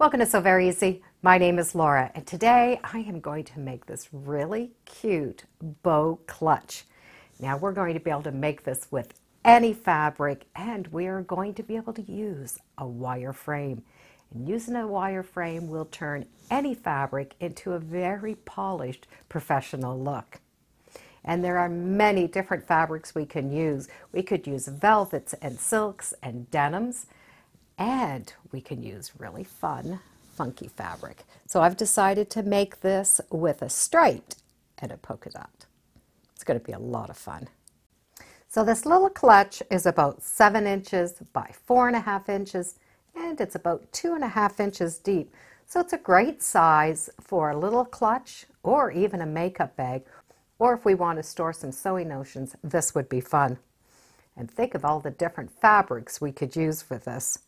Welcome to Sew Very Easy. My name is Laura and today I am going to make this really cute bow clutch. Now we're going to be able to make this with any fabric and we are going to be able to use a wire frame. And using a wire frame will turn any fabric into a very polished professional look. And there are many different fabrics we can use. We could use velvets and silks and denims. And we can use really fun, funky fabric. So I've decided to make this with a striped and a polka dot. It's going to be a lot of fun. So this little clutch is about seven inches by four and a half inches, and it's about two and a half inches deep. So it's a great size for a little clutch or even a makeup bag, or if we want to store some sewing notions, this would be fun. And think of all the different fabrics we could use for this.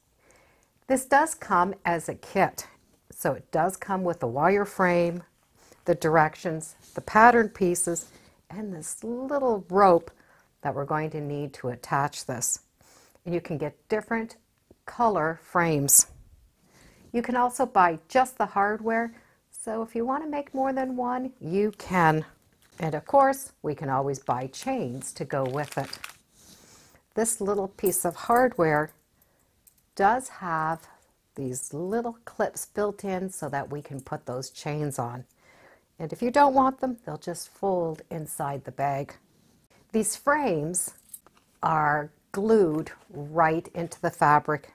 This does come as a kit. So it does come with the wire frame, the directions, the pattern pieces, and this little rope that we're going to need to attach this. And you can get different color frames. You can also buy just the hardware, so if you want to make more than one, you can. And of course, we can always buy chains to go with it. This little piece of hardware does have these little clips built in so that we can put those chains on. And if you don't want them, they'll just fold inside the bag. These frames are glued right into the fabric.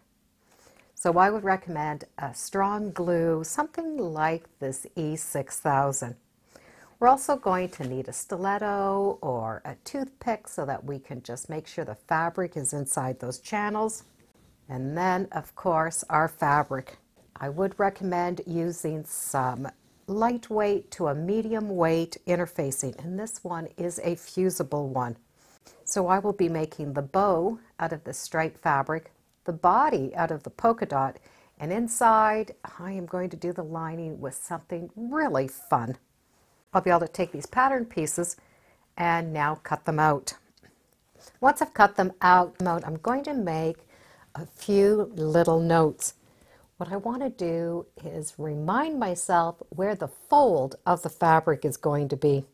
So I would recommend a strong glue, something like this E6000. We're also going to need a stiletto or a toothpick so that we can just make sure the fabric is inside those channels. And then, of course, our fabric. I would recommend using some lightweight to a medium weight interfacing, and this one is a fusible one. So I will be making the bow out of the striped fabric, the body out of the polka dot, and inside I am going to do the lining with something really fun. I'll be able to take these pattern pieces and now cut them out. Once I've cut them out, I'm going to make a few little notes. What I want to do is remind myself where the fold of the fabric is going to be.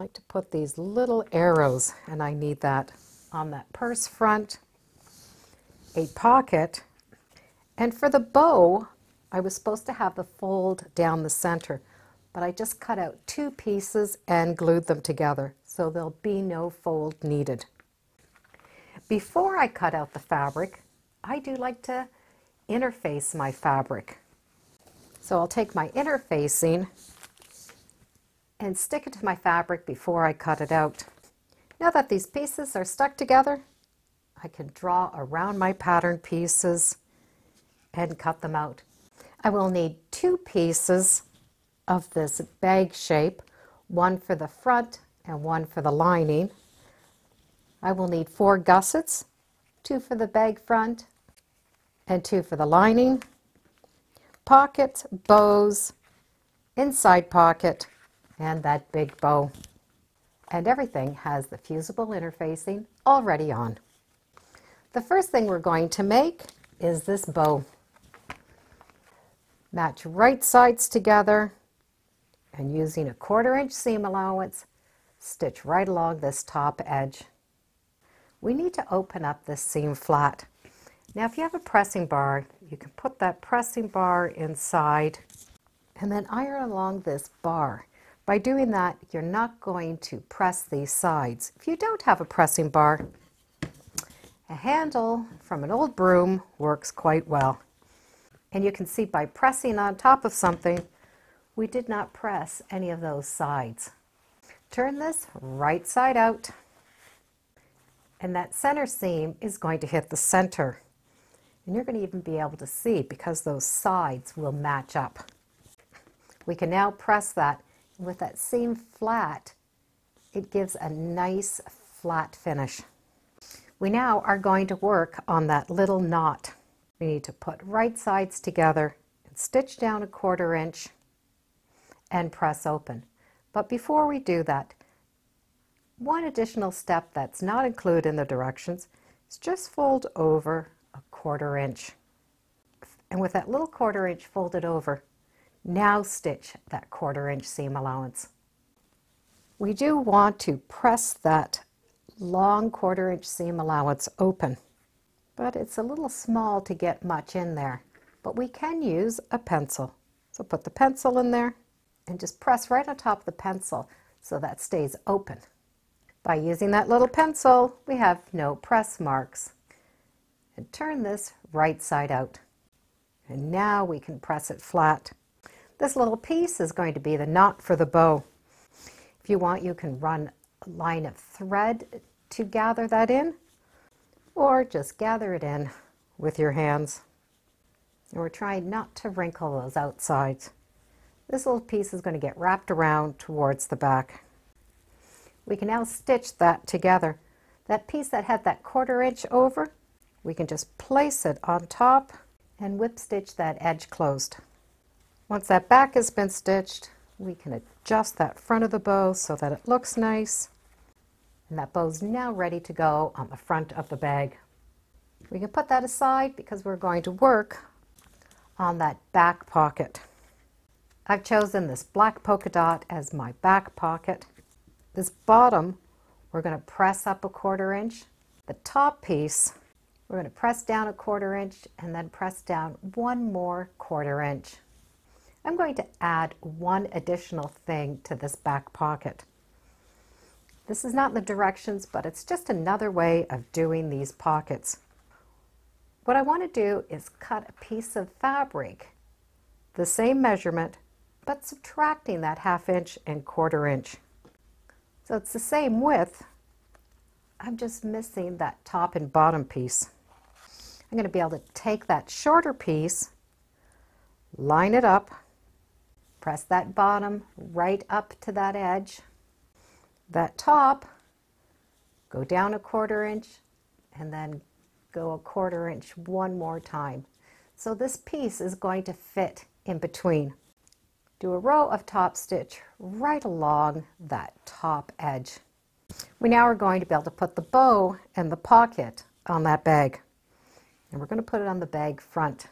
I like to put these little arrows, and I need that on that purse front, a pocket, and for the bow, I was supposed to have the fold down the center, but I just cut out two pieces and glued them together, so there'll be no fold needed. Before I cut out the fabric, I do like to interface my fabric. So I'll take my interfacing and stick it to my fabric before I cut it out. Now that these pieces are stuck together, I can draw around my pattern pieces and cut them out. I will need two pieces of this bag shape, one for the front and one for the lining. I will need four gussets two for the bag front, and two for the lining, pockets, bows, inside pocket, and that big bow. And everything has the fusible interfacing already on. The first thing we're going to make is this bow. Match right sides together and using a quarter inch seam allowance, stitch right along this top edge we need to open up this seam flat. Now if you have a pressing bar, you can put that pressing bar inside and then iron along this bar. By doing that, you're not going to press these sides. If you don't have a pressing bar, a handle from an old broom works quite well. And you can see by pressing on top of something, we did not press any of those sides. Turn this right side out and that center seam is going to hit the center. And you're going to even be able to see because those sides will match up. We can now press that. With that seam flat, it gives a nice flat finish. We now are going to work on that little knot. We need to put right sides together and stitch down a quarter inch and press open. But before we do that, one additional step that's not included in the directions is just fold over quarter inch. And with that little quarter inch folded over, now stitch that quarter inch seam allowance. We do want to press that long quarter inch seam allowance open, but it's a little small to get much in there. But we can use a pencil. So put the pencil in there and just press right on top of the pencil so that stays open. By using that little pencil, we have no press marks. And turn this right side out. And now we can press it flat. This little piece is going to be the knot for the bow. If you want, you can run a line of thread to gather that in, or just gather it in with your hands. And we're trying not to wrinkle those outsides. This little piece is going to get wrapped around towards the back. We can now stitch that together. That piece that had that quarter inch over, we can just place it on top and whip stitch that edge closed. Once that back has been stitched, we can adjust that front of the bow so that it looks nice. And that bow's now ready to go on the front of the bag. We can put that aside because we're going to work on that back pocket. I've chosen this black polka dot as my back pocket. This bottom, we're going to press up a quarter inch. The top piece, we're going to press down a quarter inch and then press down one more quarter inch. I'm going to add one additional thing to this back pocket. This is not in the directions, but it's just another way of doing these pockets. What I want to do is cut a piece of fabric, the same measurement, but subtracting that half inch and quarter inch. So it's the same width, I'm just missing that top and bottom piece. I'm going to be able to take that shorter piece, line it up, press that bottom right up to that edge, that top, go down a quarter inch, and then go a quarter inch one more time. So this piece is going to fit in between. Do a row of top stitch right along that top edge. We now are going to be able to put the bow and the pocket on that bag. And we're going to put it on the bag front.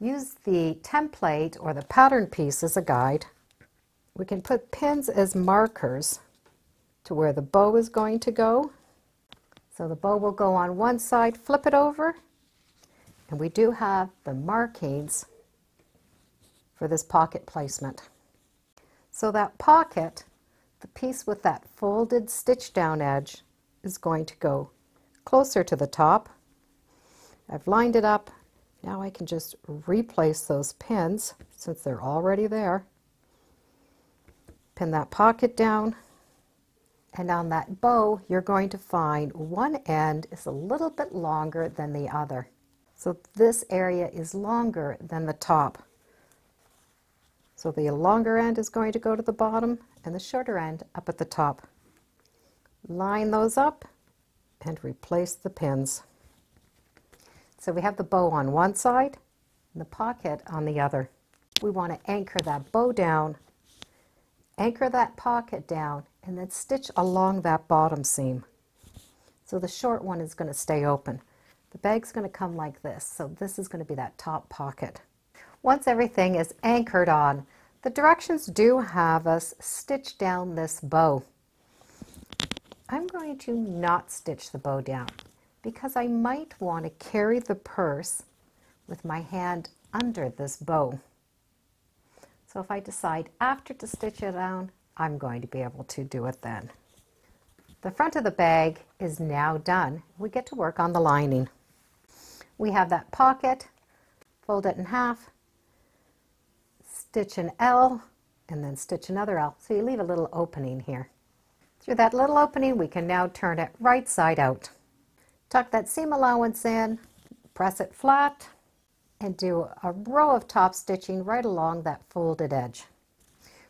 Use the template or the pattern piece as a guide. We can put pins as markers to where the bow is going to go. So the bow will go on one side, flip it over, and we do have the markings for this pocket placement. So that pocket, the piece with that folded stitch down edge is going to go closer to the top. I've lined it up. Now I can just replace those pins since they're already there. Pin that pocket down. And on that bow, you're going to find one end is a little bit longer than the other. So this area is longer than the top. So the longer end is going to go to the bottom and the shorter end up at the top. Line those up and replace the pins. So we have the bow on one side and the pocket on the other. We want to anchor that bow down, anchor that pocket down, and then stitch along that bottom seam. So the short one is going to stay open. The bag's going to come like this, so this is going to be that top pocket. Once everything is anchored on, the directions do have us stitch down this bow. I'm going to not stitch the bow down because I might want to carry the purse with my hand under this bow. So if I decide after to stitch it down, I'm going to be able to do it then. The front of the bag is now done. We get to work on the lining. We have that pocket, fold it in half, stitch an L, and then stitch another L. So you leave a little opening here. Through that little opening, we can now turn it right side out. Tuck that seam allowance in, press it flat, and do a row of top stitching right along that folded edge.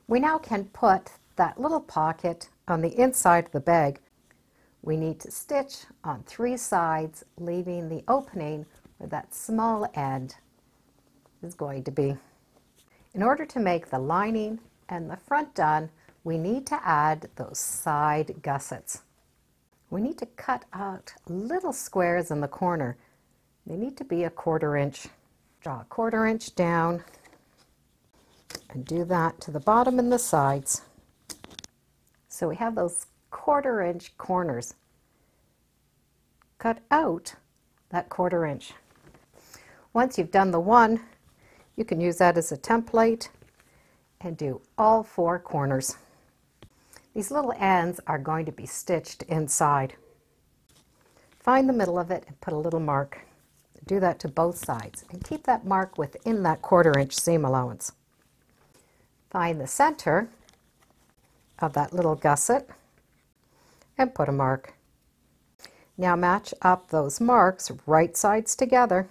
We now can put that little pocket on the inside of the bag. We need to stitch on three sides, leaving the opening where that small end is going to be. In order to make the lining and the front done, we need to add those side gussets. We need to cut out little squares in the corner. They need to be a quarter inch. Draw a quarter inch down and do that to the bottom and the sides. So we have those quarter inch corners. Cut out that quarter inch. Once you've done the one, you can use that as a template and do all four corners. These little ends are going to be stitched inside. Find the middle of it and put a little mark. Do that to both sides and keep that mark within that quarter inch seam allowance. Find the center of that little gusset and put a mark. Now match up those marks right sides together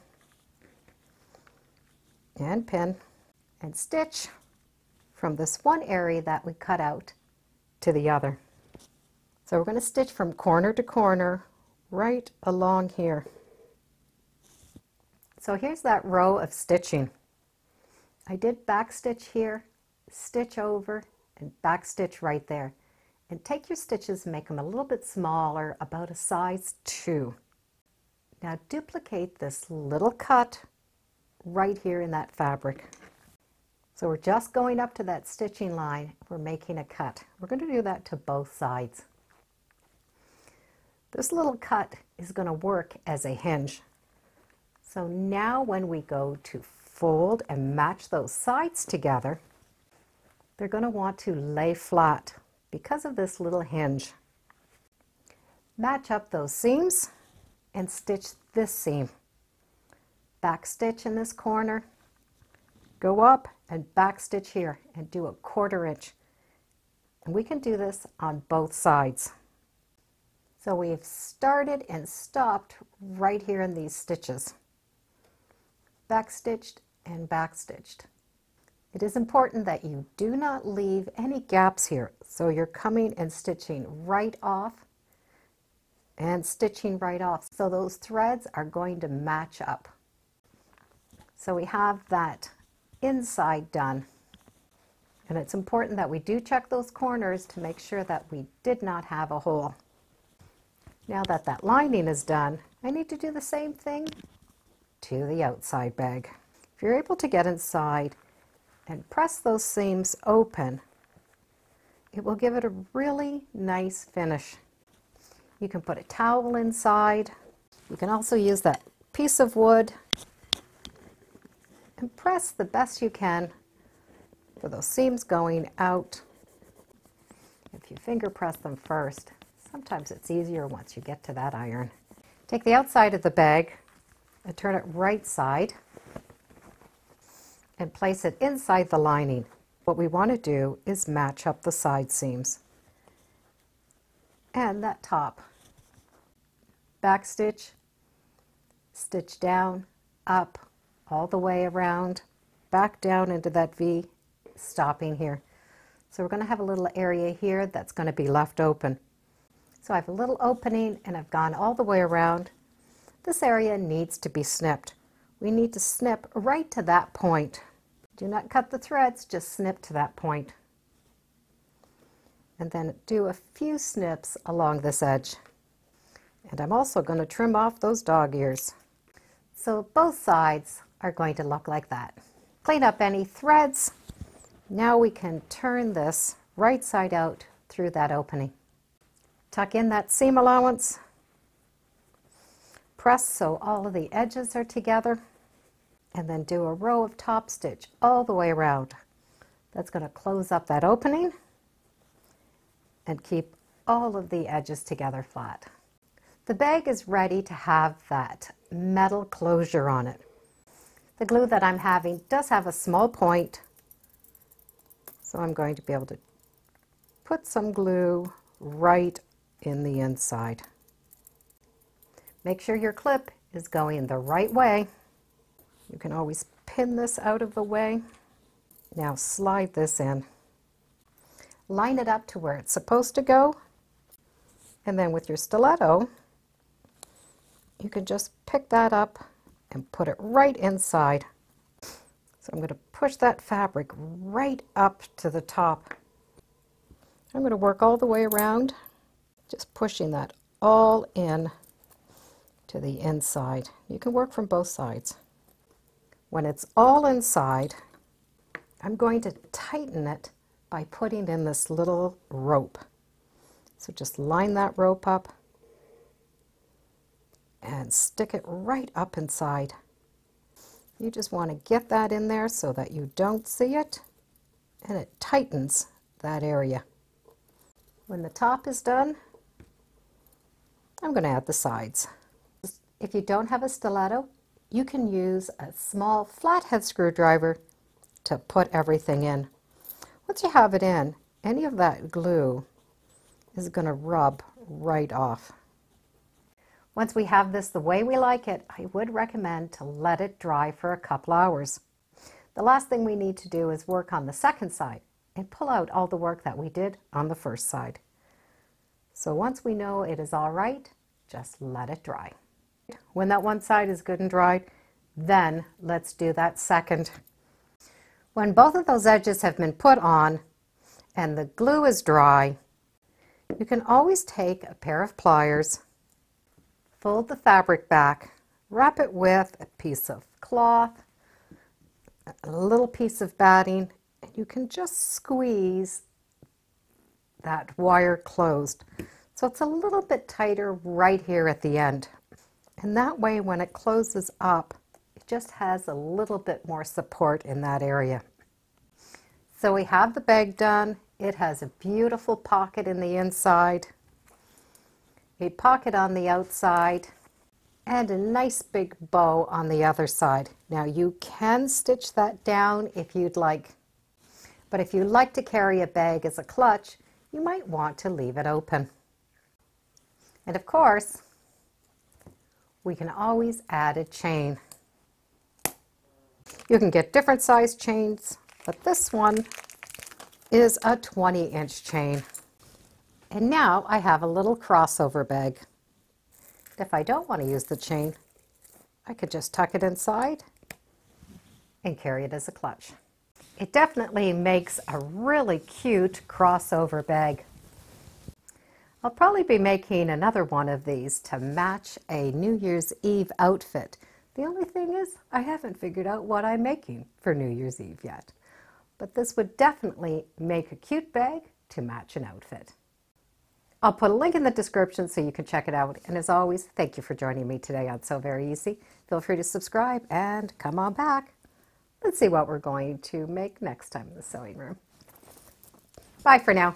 and pin and stitch from this one area that we cut out to the other. So we're going to stitch from corner to corner right along here. So here's that row of stitching. I did back stitch here, stitch over, and back stitch right there. And take your stitches and make them a little bit smaller, about a size 2. Now duplicate this little cut right here in that fabric. So we're just going up to that stitching line, we're making a cut. We're going to do that to both sides. This little cut is going to work as a hinge. So now when we go to fold and match those sides together, they're going to want to lay flat because of this little hinge. Match up those seams and stitch this seam. Back stitch in this corner, go up and back stitch here and do a quarter inch. And we can do this on both sides. So we've started and stopped right here in these stitches. Back stitched and back stitched. It is important that you do not leave any gaps here. So you're coming and stitching right off and stitching right off. So those threads are going to match up. So we have that inside done. And it's important that we do check those corners to make sure that we did not have a hole. Now that that lining is done, I need to do the same thing to the outside bag. If you're able to get inside and press those seams open, it will give it a really nice finish. You can put a towel inside. You can also use that piece of wood and press the best you can for those seams going out. If you finger press them first, sometimes it's easier once you get to that iron. Take the outside of the bag and turn it right side and place it inside the lining. What we want to do is match up the side seams and that top. Back stitch, stitch down, up, all the way around, back down into that V, stopping here. So we're going to have a little area here that's going to be left open. So I have a little opening and I've gone all the way around. This area needs to be snipped. We need to snip right to that point. Do not cut the threads, just snip to that point. And then do a few snips along this edge. And I'm also going to trim off those dog ears. So both sides are going to look like that. Clean up any threads. Now we can turn this right side out through that opening. Tuck in that seam allowance. Press so all of the edges are together. And then do a row of top stitch all the way around. That's going to close up that opening and keep all of the edges together flat. The bag is ready to have that metal closure on it. The glue that I'm having does have a small point, so I'm going to be able to put some glue right in the inside. Make sure your clip is going the right way. You can always pin this out of the way. Now slide this in. Line it up to where it's supposed to go. And then with your stiletto, you can just pick that up and put it right inside. So I'm going to push that fabric right up to the top. I'm going to work all the way around, just pushing that all in to the inside. You can work from both sides. When it's all inside, I'm going to tighten it by putting in this little rope. So just line that rope up and stick it right up inside. You just want to get that in there so that you don't see it and it tightens that area. When the top is done, I'm going to add the sides. If you don't have a stiletto, you can use a small flathead screwdriver to put everything in. Once you have it in, any of that glue is going to rub right off. Once we have this the way we like it, I would recommend to let it dry for a couple hours. The last thing we need to do is work on the second side and pull out all the work that we did on the first side. So once we know it is all right, just let it dry. When that one side is good and dried, then let's do that second. When both of those edges have been put on and the glue is dry, you can always take a pair of pliers, fold the fabric back, wrap it with a piece of cloth, a little piece of batting, and you can just squeeze that wire closed. So it's a little bit tighter right here at the end. And that way when it closes up, it just has a little bit more support in that area. So we have the bag done. It has a beautiful pocket in the inside, a pocket on the outside, and a nice big bow on the other side. Now you can stitch that down if you'd like, but if you like to carry a bag as a clutch, you might want to leave it open. And of course, we can always add a chain. You can get different size chains, but this one is a 20 inch chain. And now I have a little crossover bag. If I don't want to use the chain, I could just tuck it inside and carry it as a clutch. It definitely makes a really cute crossover bag. I'll probably be making another one of these to match a New Year's Eve outfit. The only thing is I haven't figured out what I'm making for New Year's Eve yet. But this would definitely make a cute bag to match an outfit. I'll put a link in the description so you can check it out. And as always, thank you for joining me today on Sew Very Easy. Feel free to subscribe and come on back. Let's see what we're going to make next time in the sewing room. Bye for now.